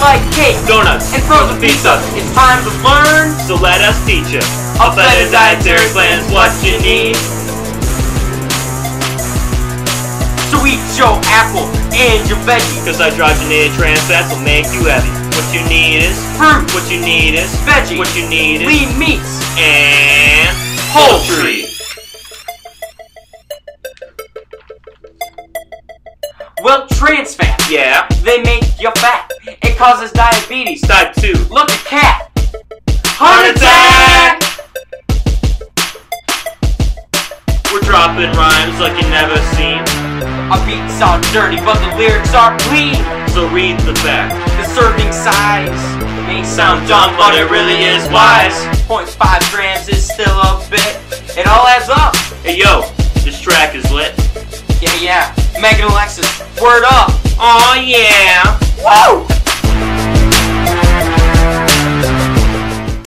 like cake, donuts, and frozen pizza. It's time to learn So let us teach you. a better dietary plan's what you need. So eat your apple and your veggie. Cause hydrogenated trans fats will make you heavy. What you need is Fruit, what you need is veggie, what you need is lean meats, and poultry. Well, trans fat. Yeah, They make you fat. It causes diabetes. type two. Look at cat. Heart attack! We're dropping rhymes like you never seen. Our beats sound dirty, but the lyrics are clean. So read the fact. The serving size may sound dumb, but it really is is wise. wise. 0.5 grams is still a bit. It all adds up. Hey yo, this track is lit. Yeah, yeah. Megan Alexis, word up. Aw yeah. Woo!